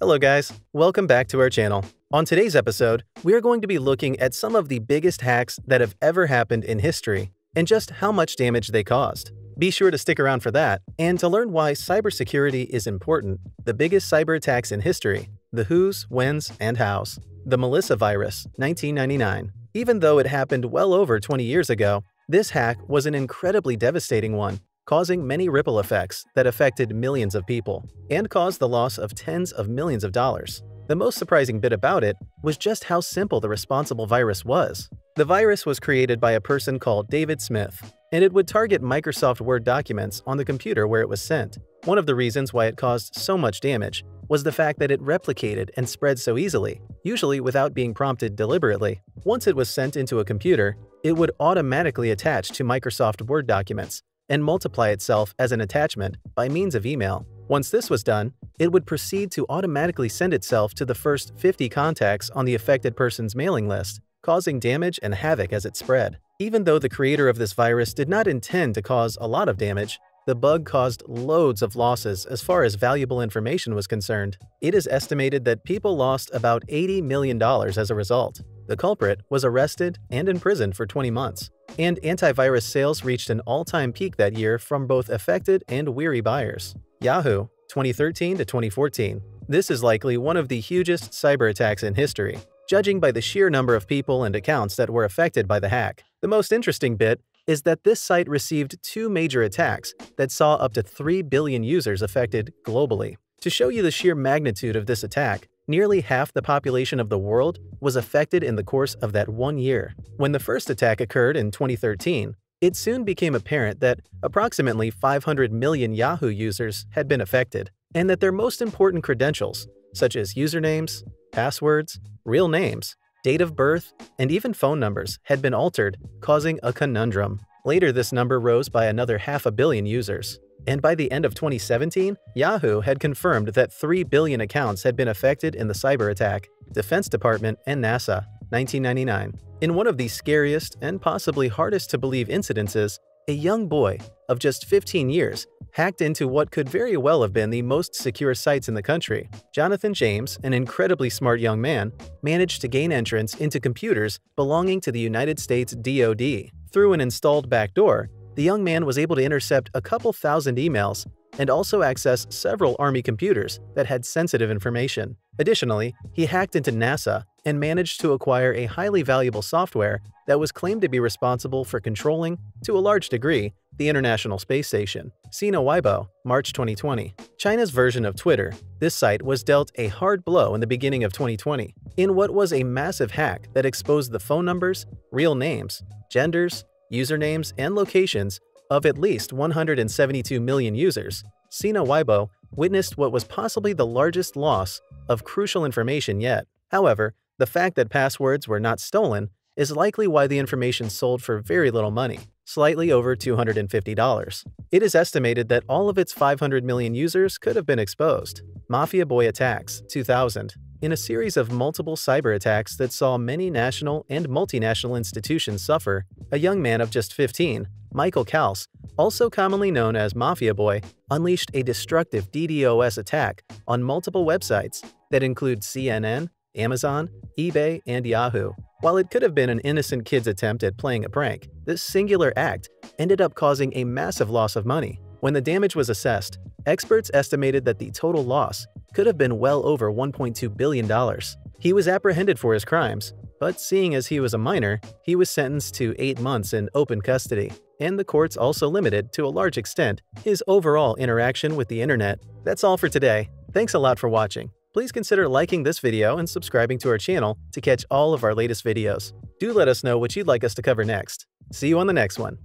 Hello guys, welcome back to our channel. On today's episode, we are going to be looking at some of the biggest hacks that have ever happened in history and just how much damage they caused. Be sure to stick around for that and to learn why cybersecurity is important, the biggest cyber attacks in history, the who's, when's, and how's. The Melissa virus, 1999. Even though it happened well over 20 years ago, this hack was an incredibly devastating one causing many ripple effects that affected millions of people and caused the loss of tens of millions of dollars. The most surprising bit about it was just how simple the responsible virus was. The virus was created by a person called David Smith, and it would target Microsoft Word documents on the computer where it was sent. One of the reasons why it caused so much damage was the fact that it replicated and spread so easily, usually without being prompted deliberately. Once it was sent into a computer, it would automatically attach to Microsoft Word documents, and multiply itself as an attachment by means of email. Once this was done, it would proceed to automatically send itself to the first 50 contacts on the affected person's mailing list, causing damage and havoc as it spread. Even though the creator of this virus did not intend to cause a lot of damage, the bug caused loads of losses as far as valuable information was concerned. It is estimated that people lost about $80 million as a result. The culprit was arrested and imprisoned for 20 months and antivirus sales reached an all-time peak that year from both affected and weary buyers. Yahoo, 2013 to 2014. This is likely one of the hugest cyber attacks in history, judging by the sheer number of people and accounts that were affected by the hack. The most interesting bit is that this site received two major attacks that saw up to 3 billion users affected globally. To show you the sheer magnitude of this attack, Nearly half the population of the world was affected in the course of that one year. When the first attack occurred in 2013, it soon became apparent that approximately 500 million Yahoo users had been affected, and that their most important credentials, such as usernames, passwords, real names, date of birth, and even phone numbers, had been altered, causing a conundrum. Later, this number rose by another half a billion users. And by the end of 2017, Yahoo had confirmed that 3 billion accounts had been affected in the cyber attack. Defense Department and NASA, 1999. In one of the scariest and possibly hardest to believe incidences, a young boy of just 15 years hacked into what could very well have been the most secure sites in the country. Jonathan James, an incredibly smart young man, managed to gain entrance into computers belonging to the United States DoD. Through an installed backdoor, the young man was able to intercept a couple thousand emails and also access several Army computers that had sensitive information. Additionally, he hacked into NASA and managed to acquire a highly valuable software that was claimed to be responsible for controlling, to a large degree, the International Space Station. Sina Weibo, March 2020. China's version of Twitter, this site was dealt a hard blow in the beginning of 2020 in what was a massive hack that exposed the phone numbers, real names, genders, usernames, and locations of at least 172 million users, Sina Weibo witnessed what was possibly the largest loss of crucial information yet. However, the fact that passwords were not stolen is likely why the information sold for very little money, slightly over $250. It is estimated that all of its 500 million users could have been exposed. Mafia Boy Attacks 2000 in a series of multiple cyber attacks that saw many national and multinational institutions suffer, a young man of just 15, Michael Calce, also commonly known as Mafia Boy, unleashed a destructive DDoS attack on multiple websites that include CNN, Amazon, eBay, and Yahoo. While it could have been an innocent kid's attempt at playing a prank, this singular act ended up causing a massive loss of money. When the damage was assessed, experts estimated that the total loss could have been well over $1.2 billion. He was apprehended for his crimes, but seeing as he was a minor, he was sentenced to eight months in open custody, and the courts also limited, to a large extent, his overall interaction with the internet. That's all for today. Thanks a lot for watching. Please consider liking this video and subscribing to our channel to catch all of our latest videos. Do let us know what you'd like us to cover next. See you on the next one.